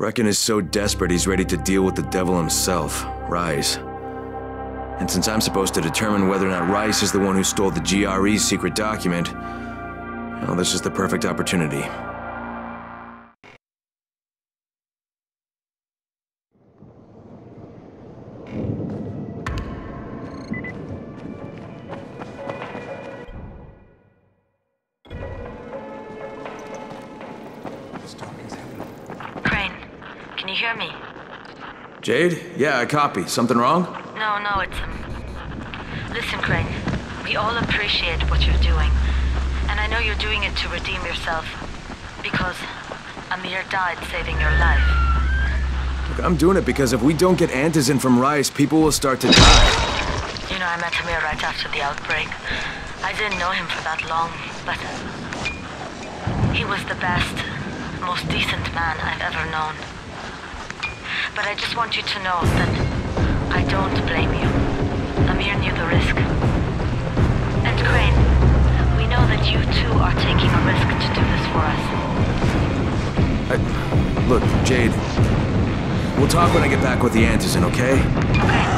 Brecken is so desperate he's ready to deal with the devil himself, Rais. And since I'm supposed to determine whether or not Rais is the one who stole the GRE's secret document, well, this is the perfect opportunity. Jade? Yeah, I copy. Something wrong? No, no, it's. Um... Listen, Crane. We all appreciate what you're doing. And I know you're doing it to redeem yourself. Because Amir died saving your life. Look, I'm doing it because if we don't get Antizin from Rais, people will start to die. You know, I met Amir right after the outbreak. I didn't know him for that long, but. He was the best, most decent man I've ever known. But I just want you to know that I don't blame you. Amir knew the risk. And Crane, we know that you too are taking a risk to do this for us. I, look, Jade. We'll talk when I get back with the Antizin, okay? Okay.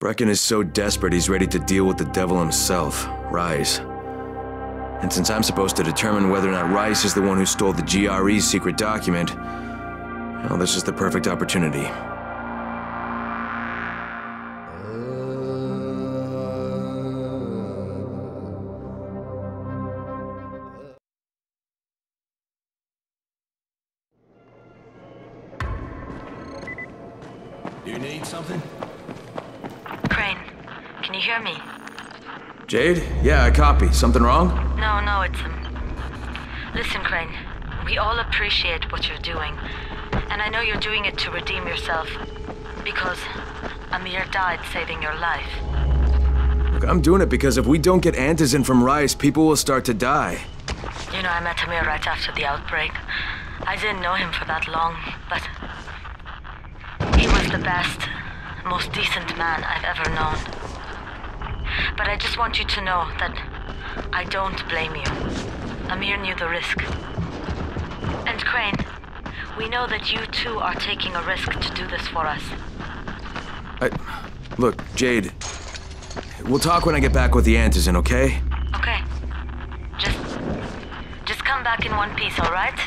Brecken is so desperate he's ready to deal with the devil himself, Rais. And since I'm supposed to determine whether or not Rais is the one who stole the GRE's secret document, well, this is the perfect opportunity. Jade? Yeah, I copy. Something wrong? No, no, it's um. Listen, Crane. We all appreciate what you're doing, and I know you're doing it to redeem yourself, because Amir died saving your life. Look, I'm doing it because if we don't get antizin from Rais, people will start to die. You know, I met Amir right after the outbreak. I didn't know him for that long, but he was the best, most decent man I've ever known. But I just want you to know that I don't blame you. Amir knew the risk. And Crane, we know that you too are taking a risk to do this for us. I... Look, Jade. We'll talk when I get back with the antizin, okay? Okay. Just. Just come back in one piece, alright?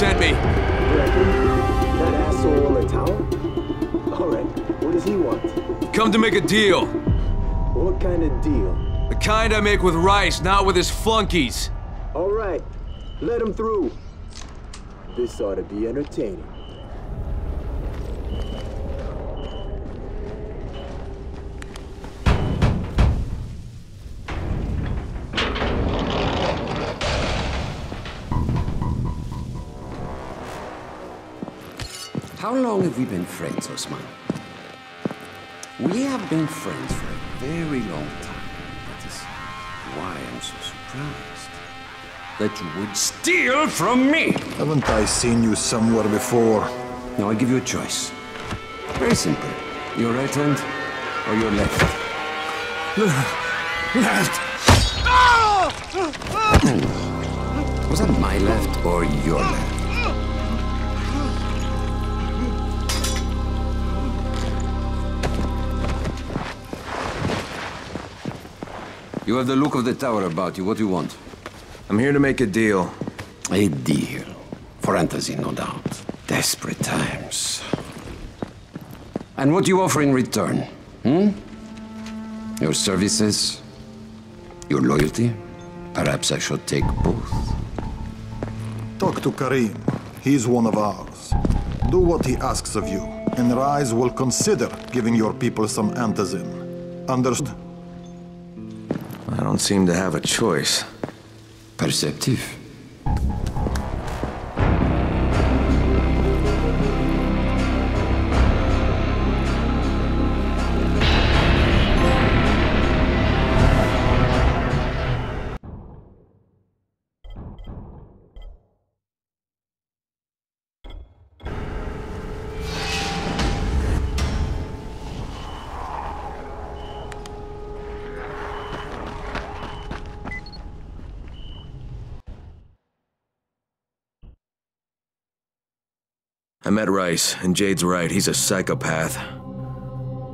Sent me. That asshole on the tower? Alright, what does he want? Come to make a deal. What kind of deal? The kind I make with Rais, not with his flunkies. Alright, let him through. This ought to be entertaining. Have we been friends, Osman? We have been friends for a very long time. That is why I'm so surprised. That you would steal from me! Haven't I seen you somewhere before? Now I give you a choice. Very simple. Your right hand or your left? Left! Was that my left or your left? You have the look of the tower about you. What do you want? I'm here to make a deal. A deal. For Antizin, no doubt. Desperate times. And what do you offer in return? Hmm? Your services? Your loyalty? Perhaps I should take both. Talk to Karim. He's one of ours. Do what he asks of you, and Rais will consider giving your people some antizin. Understood? I don't seem to have a choice. Perceptive. I met Rais, and Jade's right, he's a psychopath.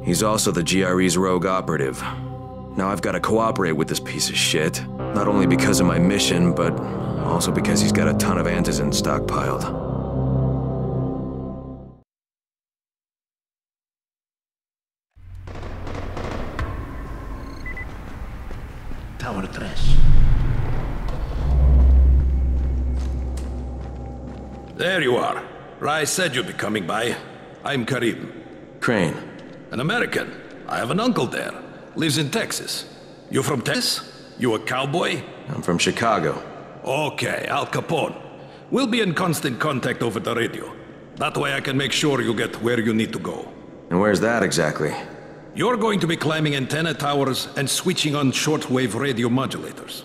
He's also the GRE's rogue operative. Now I've got to cooperate with this piece of shit, not only because of my mission, but also because he's got a ton of antizin stockpiled. Tower 3. There you are. Rais said you'd be coming by. I'm Karim. Crane, An American. I have an uncle there. Lives in Texas. You from Texas? You a cowboy? I'm from Chicago. Okay, Al Capone. We'll be in constant contact over the radio. That way I can make sure you get where you need to go. And where's that exactly? You're going to be climbing antenna towers and switching on shortwave radio modulators.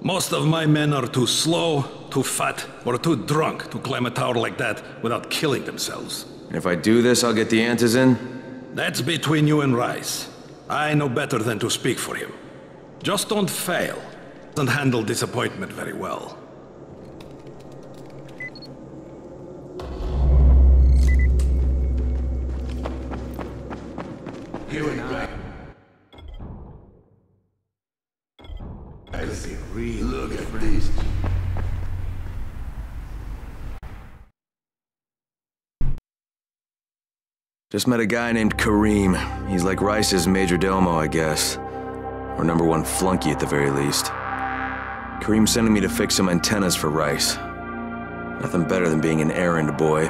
Most of my men are too slow, too fat, or too drunk to climb a tower like that without killing themselves. And if I do this, I'll get the antizin? That's between you and Rais. I know better than to speak for him. Just don't fail. Doesn't handle disappointment very well. You and I. I Just met a guy named Karim. He's like Rais's Major Domo, I guess. Or number one flunky at the very least. Karim's sending me to fix some antennas for Rais. Nothing better than being an errand boy.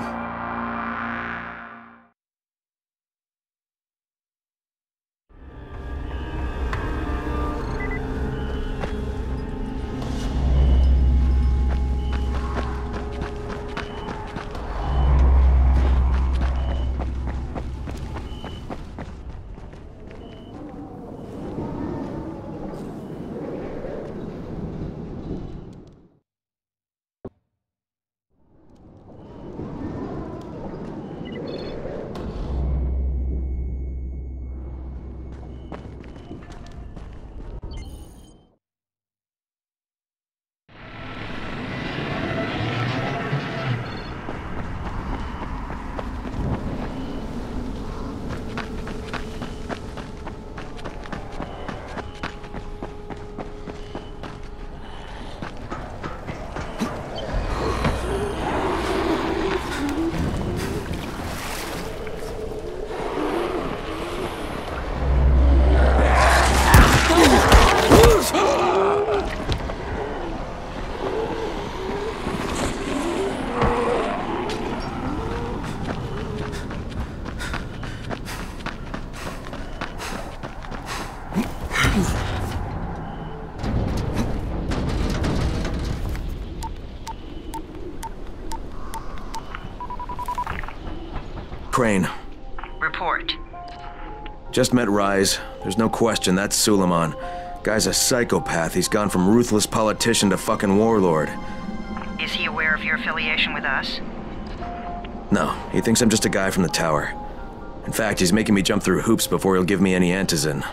Just met Rais. There's no question that's Suleiman. Guy's a psychopath. He's gone from ruthless politician to fucking warlord. Is he aware of your affiliation with us? No, he thinks I'm just a guy from the tower. In fact, he's making me jump through hoops before he'll give me any antizin.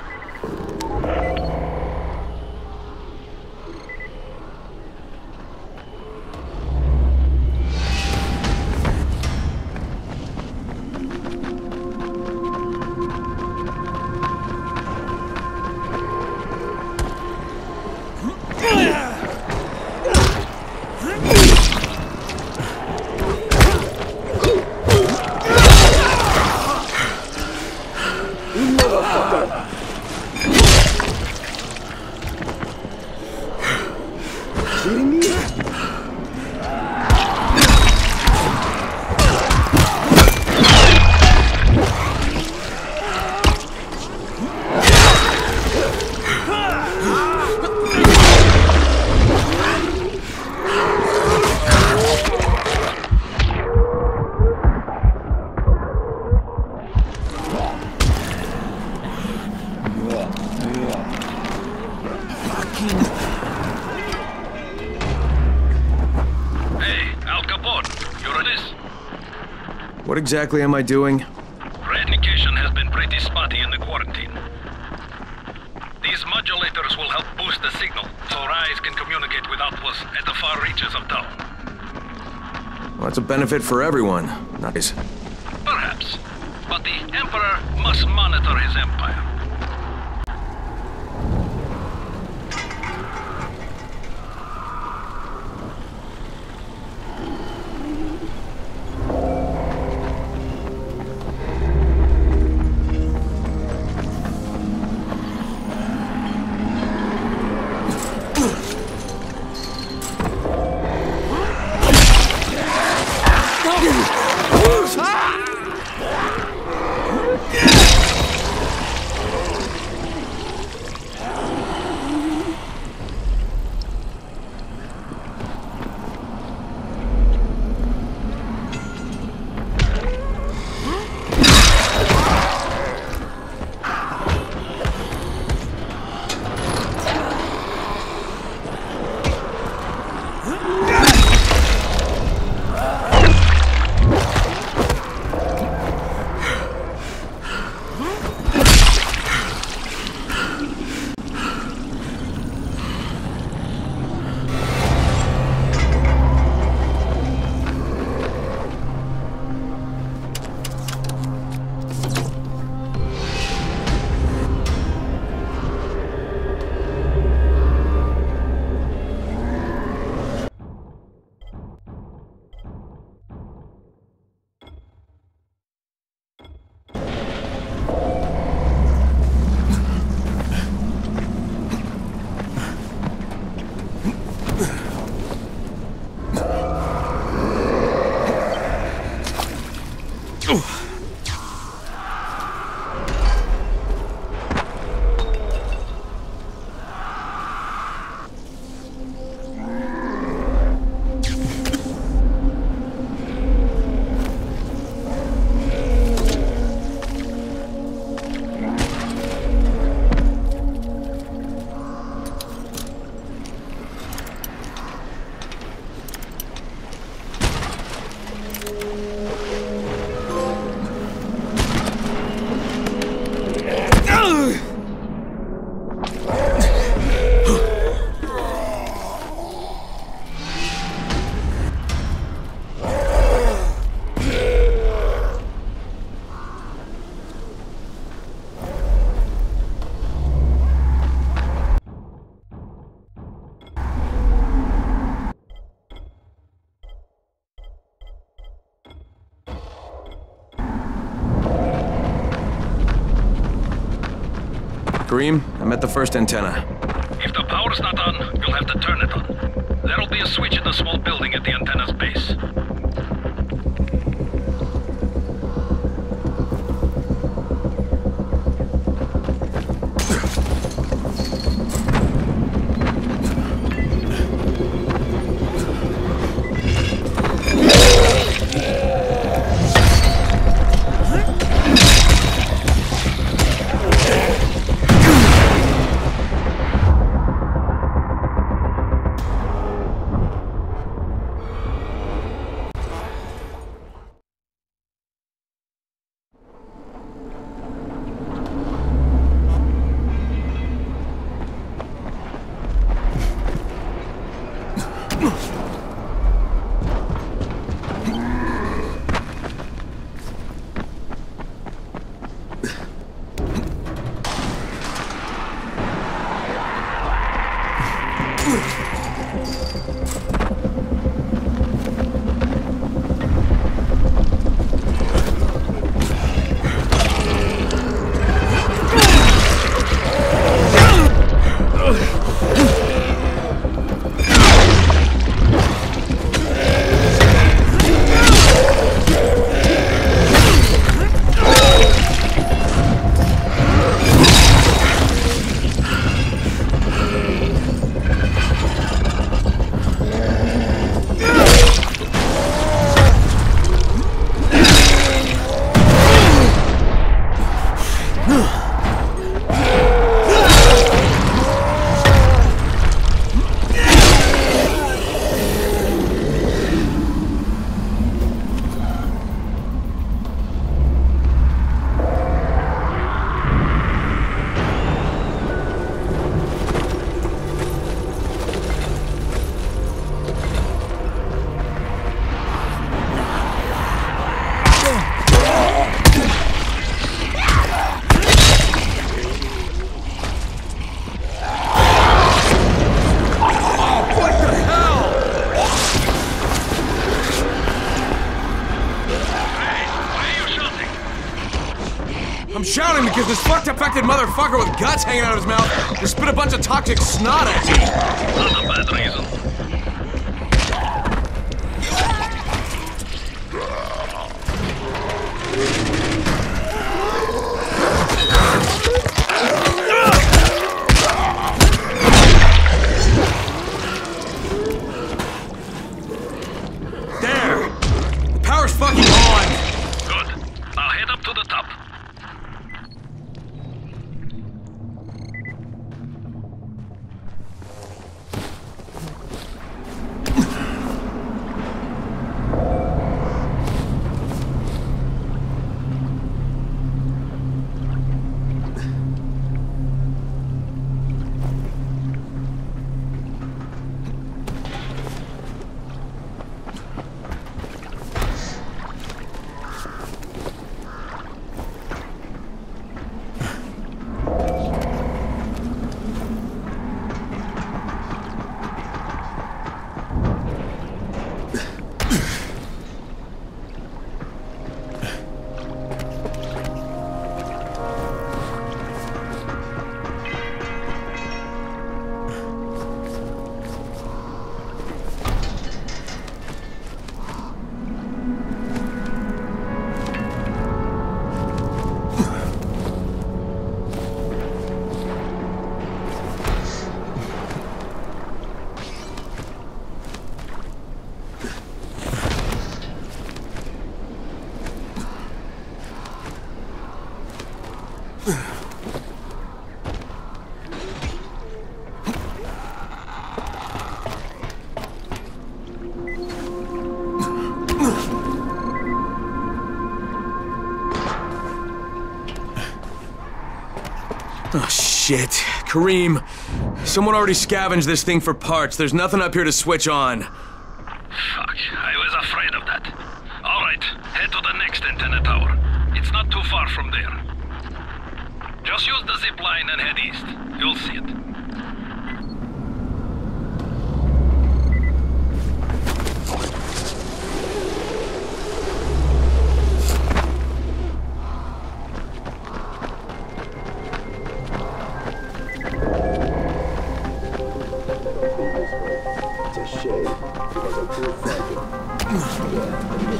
What exactly am I doing? Replication has been pretty spotty in the quarantine. These modulators will help boost the signal, so Rais can communicate with outposts at the far reaches of town. Well, that's a benefit for everyone. Nice. Perhaps. But the Emperor must monitor his empire. First antenna. If the power's not on, you'll have to turn it on. There'll be a switch in the small building at the antenna's base. Shouting because this fucked affected motherfucker with guts hanging out of his mouth just spit a bunch of toxic snot at me. Karim, someone already scavenged this thing for parts. There's nothing up here to switch on. Fuck, I was afraid of that. Alright, head to the next antenna tower. It's not too far from there. Just use the zip line and head east. You'll see it. It's a shame because I'm too fragile. Yeah, comes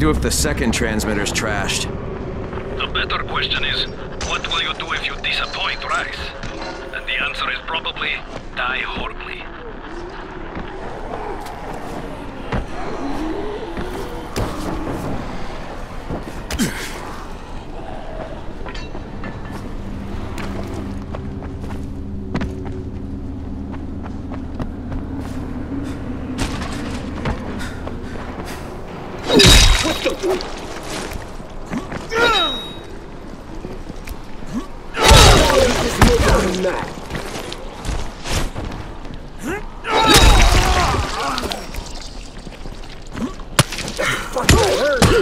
do if the second transmitter's trashed?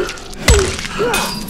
Ugh!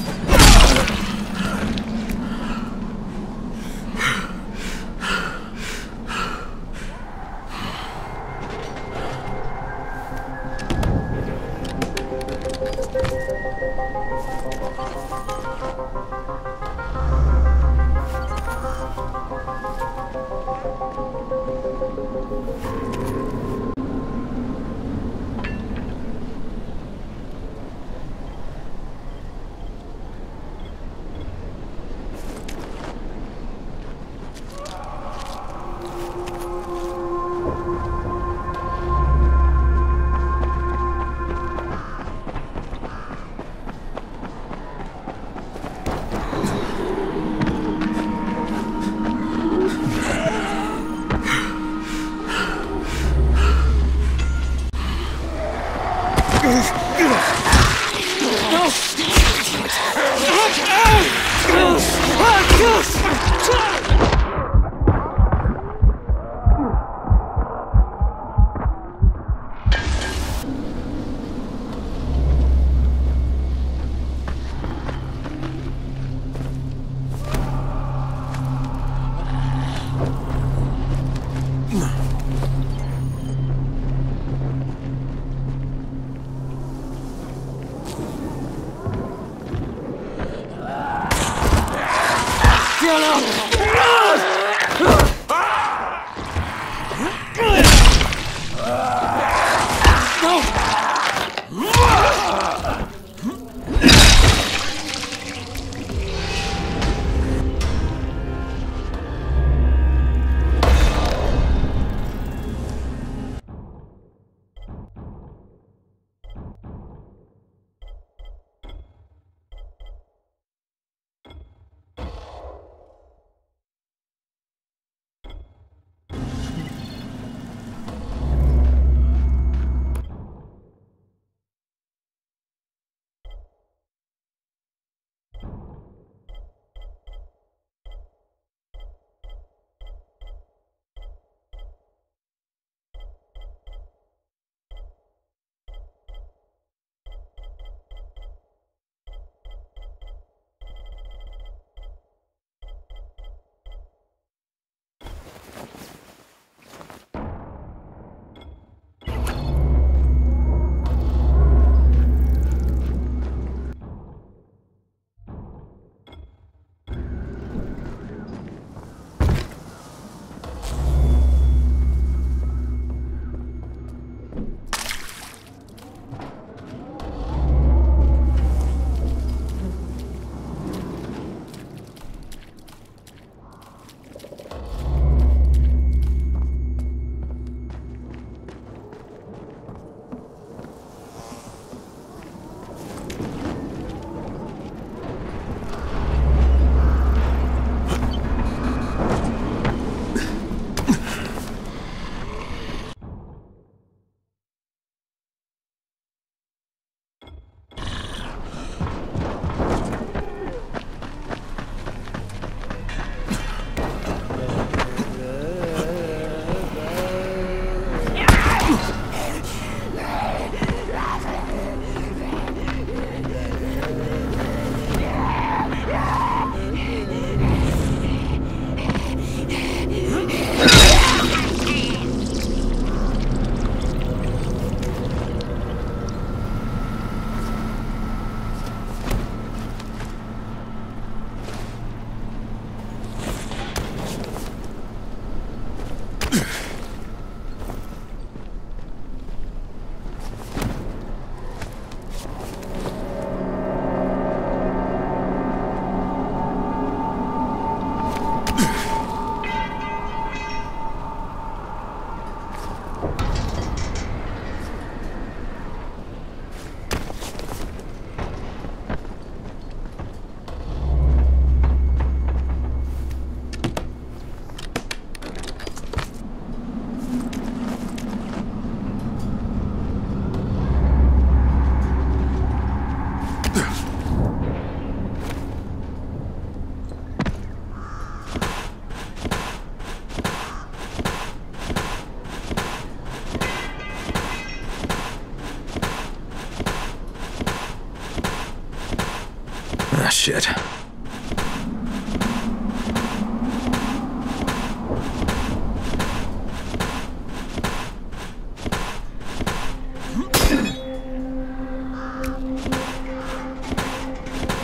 Shit.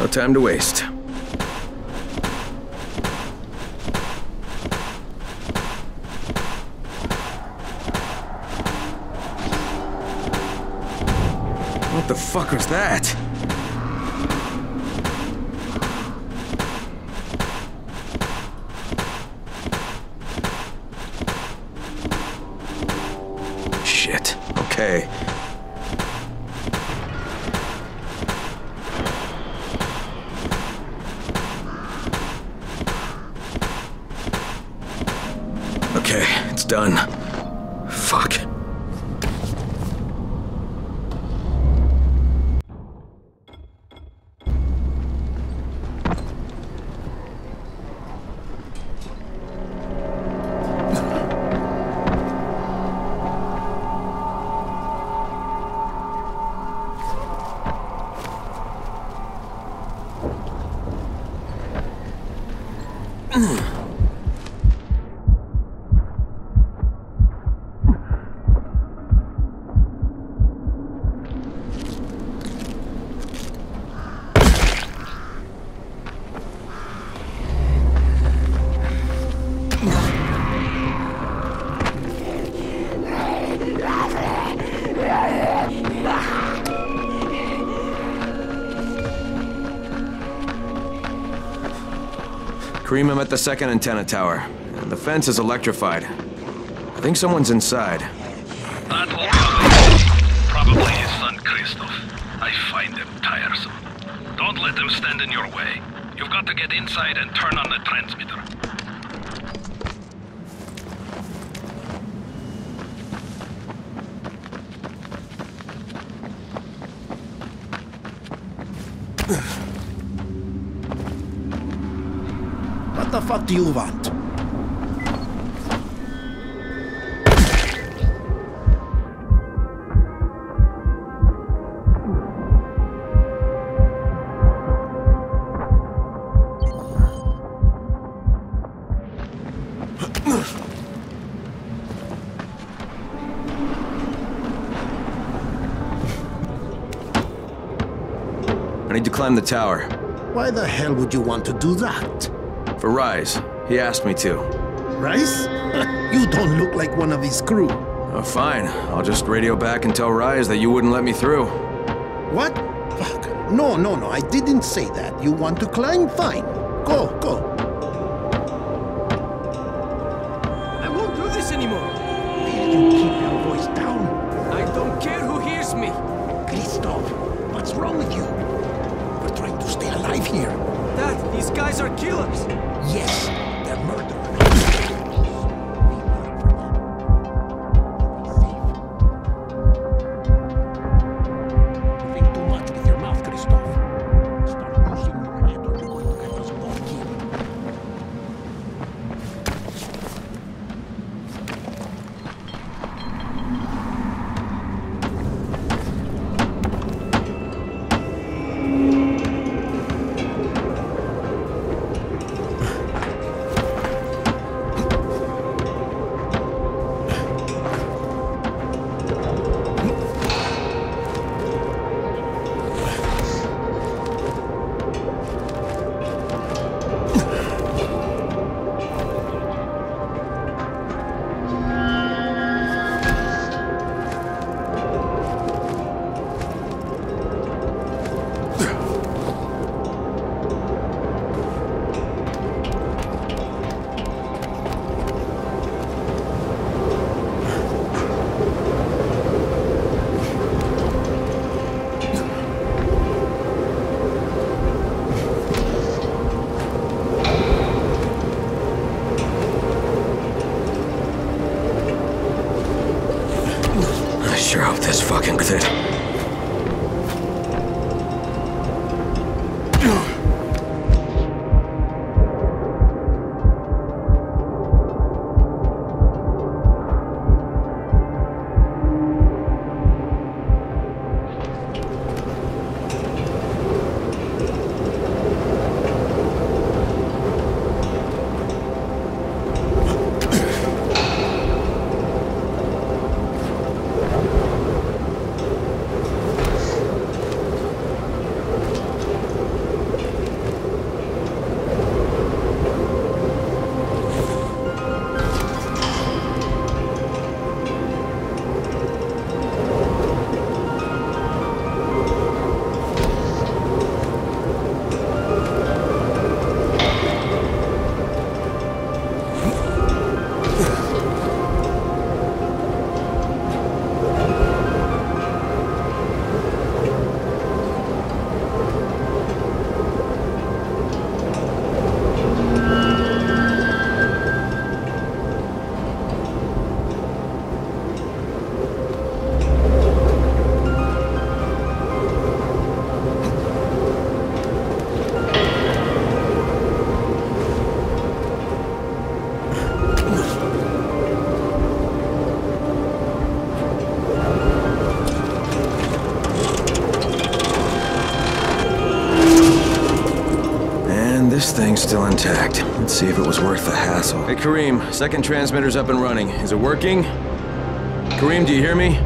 No time to waste. What the fuck was that? Shit. Okay. Okay, it's done. Fuck. Karim, I'm at the second antenna tower. The fence is electrified. I think someone's inside. That will probably, probably his son Christoph. I find him tiresome. Don't let him stand in your way. You've got to get inside and turn on the transmitter. What do you want? I need to climb the tower. Why the hell would you want to do that? For Rais. He asked me to. Rais? you don't look like one of his crew. Oh, fine. I'll just radio back and tell Rais that you wouldn't let me through. What? Fuck. No, no, no, I didn't say that. You want to climb? Fine. Go, go. I won't do this anymore. Will you keep your voice down? I don't care who hears me. Christoph, what's wrong with you? We're trying to stay alive here. Dad, these guys are killers. Yes, still intact. Let's see if it was worth the hassle. Hey, Karim, second transmitter's up and running. Is it working? Karim, do you hear me?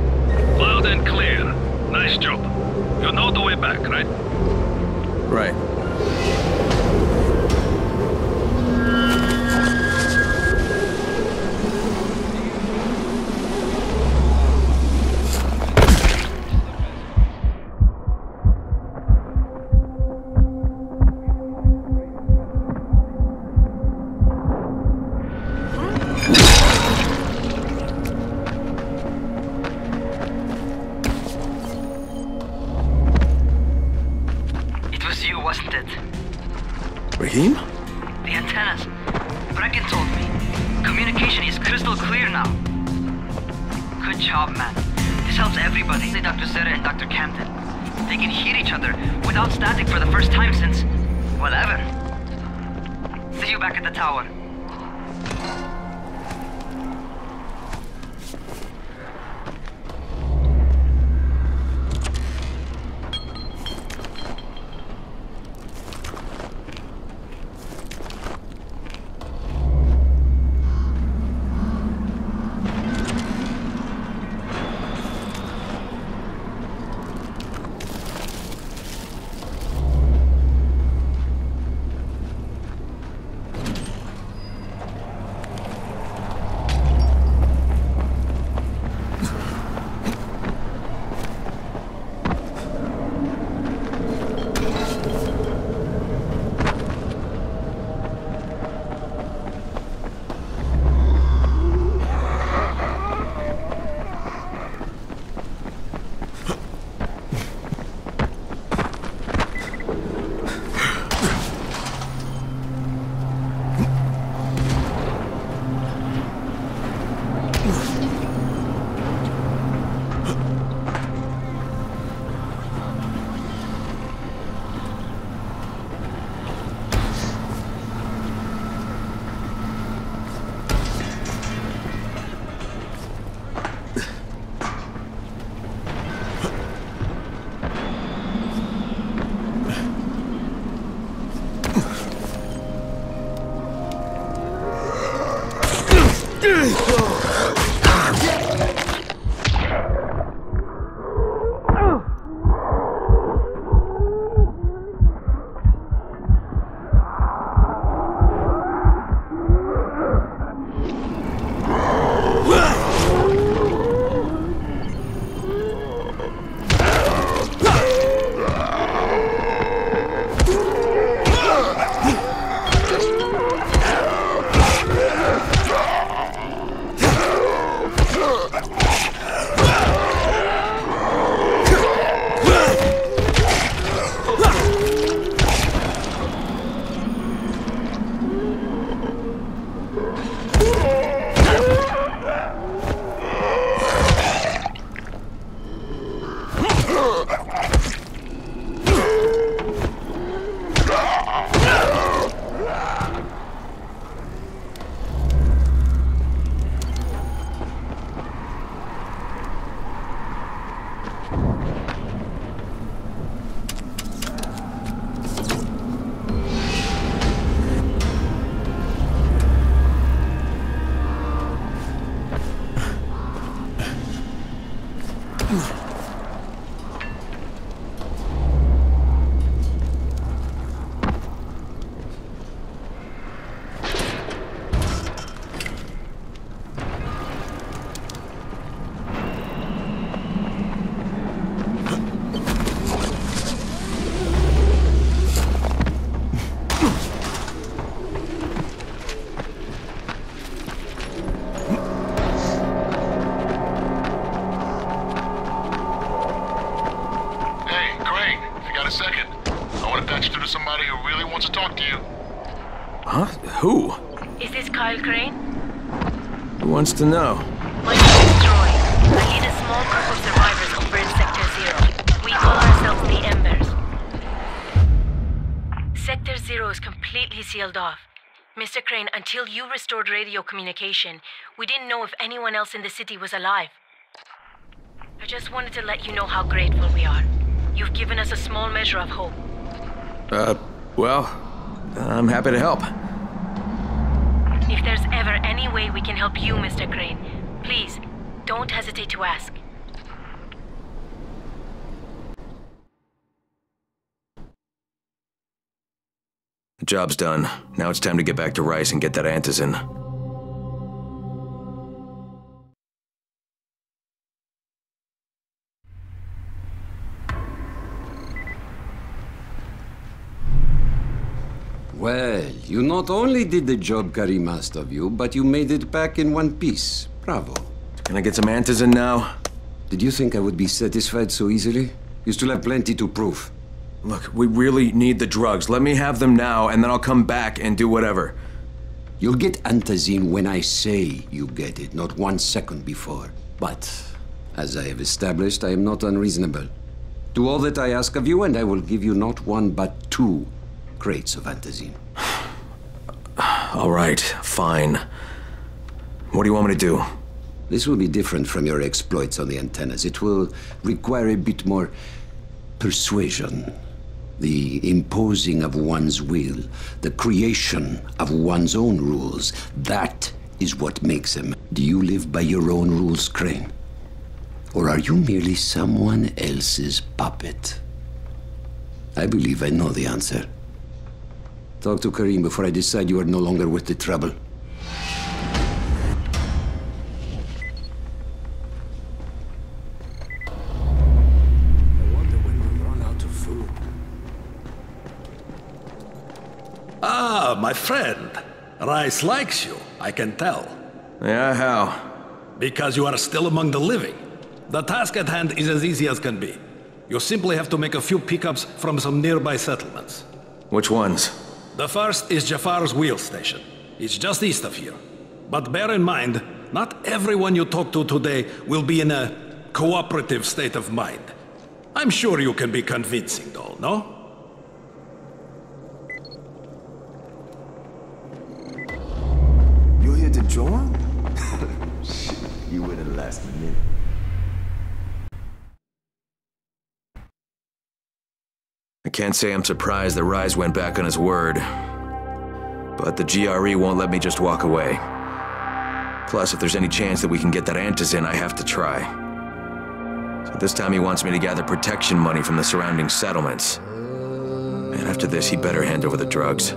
You. Huh? Who? Is this Kyle Crane? Who wants to know? My name is Troy. I lead a small group of survivors over in Sector Zero. We call ourselves the Embers. Sector Zero is completely sealed off. Mr. Crane, until you restored radio communication, we didn't know if anyone else in the city was alive. I just wanted to let you know how grateful we are. You've given us a small measure of hope. Uh, well, I'm happy to help. If there's ever any way we can help you, Mr. Crane, please, don't hesitate to ask. The job's done. Now it's time to get back to Rais and get that antizin. Well, you not only did the job Karim asked of you, but you made it back in one piece. Bravo. Can I get some antizin now? Did you think I would be satisfied so easily? You still have plenty to prove. Look, we really need the drugs. Let me have them now, and then I'll come back and do whatever. You'll get antizin when I say you get it, not one second before. But, as I have established, I am not unreasonable. Do all that I ask of you, and I will give you not one but two crates of antizin. All right, fine. What do you want me to do? This will be different from your exploits on the antennas. It will require a bit more persuasion. The imposing of one's will, the creation of one's own rules. That is what makes them. Do you live by your own rules, Crane? Or are you merely someone else's puppet? I believe I know the answer. Talk to Karim before I decide you are no longer worth the trouble. I wonder when we run out of food. Ah, my friend. Rais likes you, I can tell. Yeah, how? Because you are still among the living. The task at hand is as easy as can be. You simply have to make a few pickups from some nearby settlements. Which ones? The first is Jaffar's wheel station. It's just east of here. But bear in mind, not everyone you talk to today will be in a cooperative state of mind. I'm sure you can be convincing, though, no? You're here to join? You wouldn't last a minute. I can't say I'm surprised that Rais went back on his word. But the GRE won't let me just walk away. Plus, if there's any chance that we can get that antizin, I have to try. So this time he wants me to gather protection money from the surrounding settlements. And after this, he better hand over the drugs.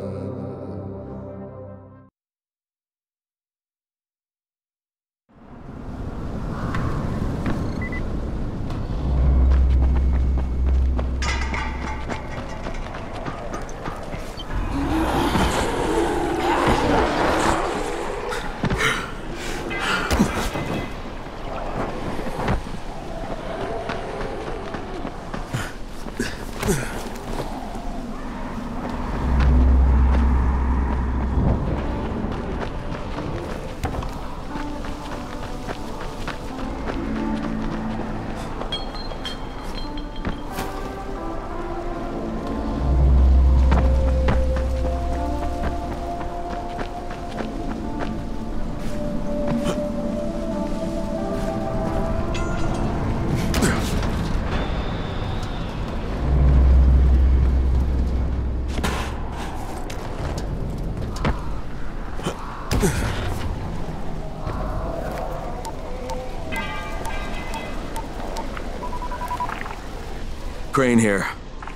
Crane here.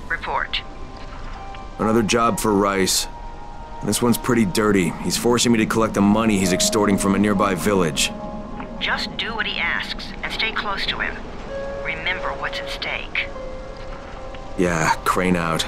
Report. Another job for Rais. This one's pretty dirty. He's forcing me to collect the money he's extorting from a nearby village. Just do what he asks and stay close to him. Remember what's at stake. Yeah, Crane out.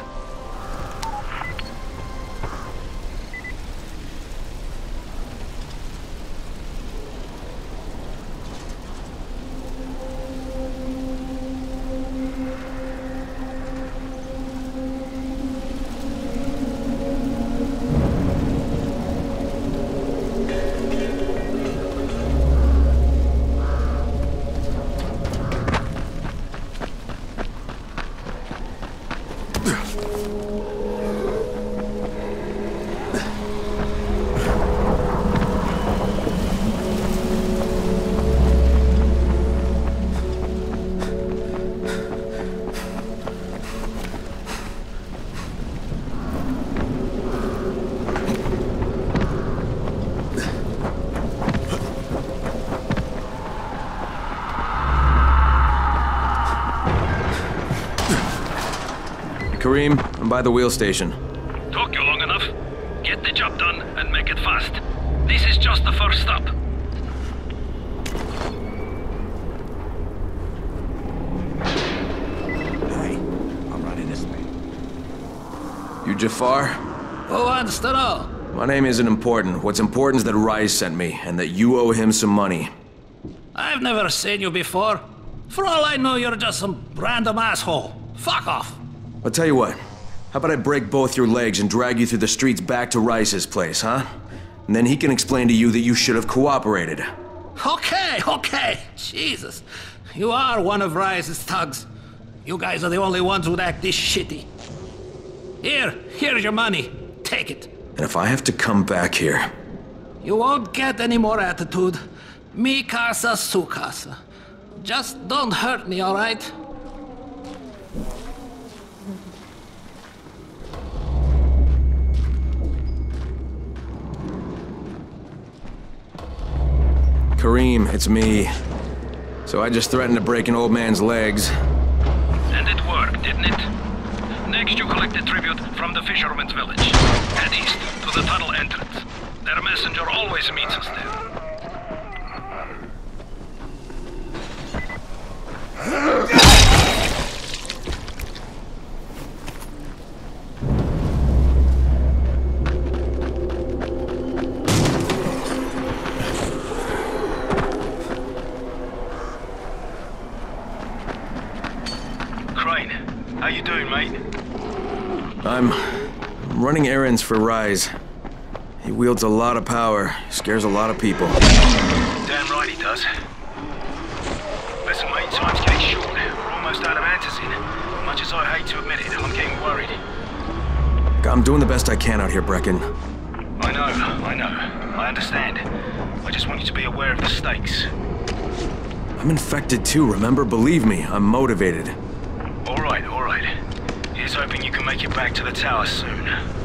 Karim, I'm by the wheel station. Took you long enough. Get the job done and make it fast. This is just the first stop. Hey, I'm running this way. You Jaffar? Who wants to know? My name isn't important. What's important is that Rais sent me, and that you owe him some money. I've never seen you before. For all I know, you're just some random asshole. Fuck off. I'll tell you what. How about I break both your legs and drag you through the streets back to Rais's place, huh? And then he can explain to you that you should have cooperated. Okay, okay. Jesus. You are one of Rais's thugs. You guys are the only ones who'd act this shitty. Here, here's your money. Take it. And if I have to come back here, You won't get any more attitude. Mi casa, su casa. Just don't hurt me, alright? Karim, it's me. So I just threatened to break an old man's legs. And it worked, didn't it? Next you collect the tribute from the fisherman's village. Head east to the tunnel entrance. Their messenger always meets us there. Crane, doing, mate? I'm, running errands for Rais. He wields a lot of power, scares a lot of people. Damn right he does. Listen, mate, time's getting short. We're almost out of antizin. Much as I hate to admit it, I'm getting worried. I'm doing the best I can out here, Brecken. I know, I know. I understand. I just want you to be aware of the stakes. I'm infected too, remember? Believe me, I'm motivated. Alright, All right, Here's hoping you can make it back to the tower soon.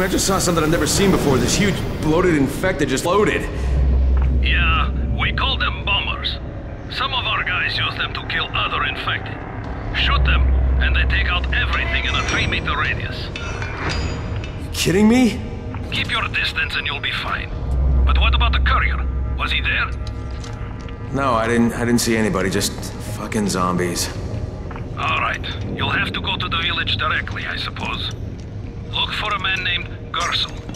I just saw something I've never seen before. This huge, bloated infected just loaded. Yeah, we call them bombers. Some of our guys use them to kill other infected. Shoot them, and they take out everything in a three-meter radius. You Kidding me? Keep your distance and you'll be fine. But what about the courier? Was he there? No, I didn't. I didn't see anybody. Just fucking zombies. All right. You'll have to go to the village directly, I suppose. Look for a man named Gersel.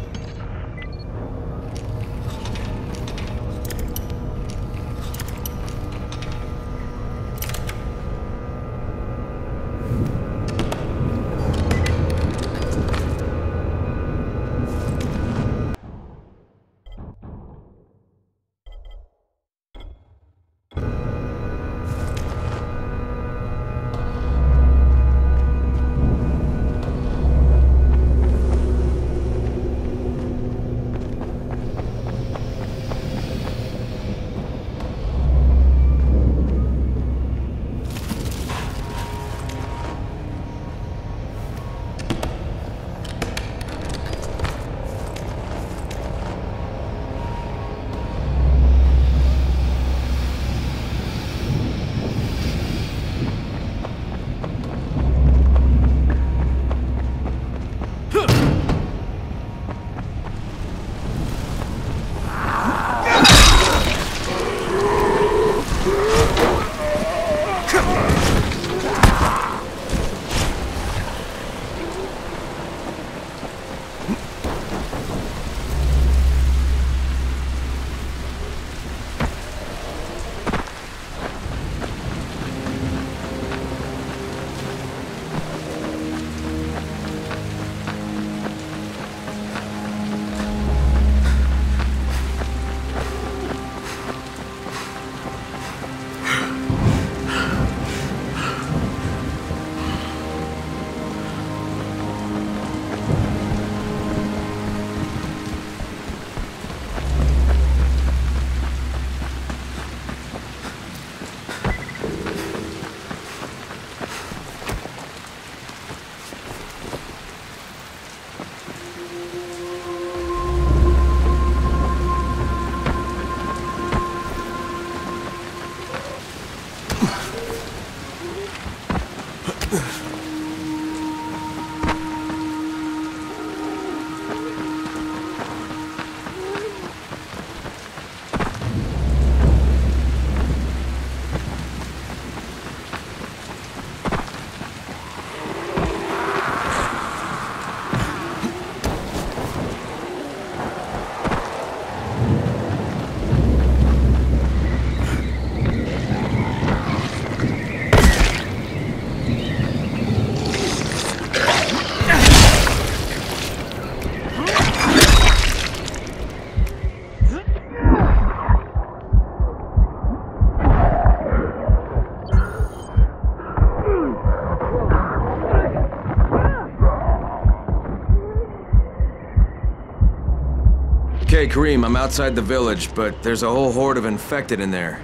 Karim, I'm outside the village, but there's a whole horde of infected in there.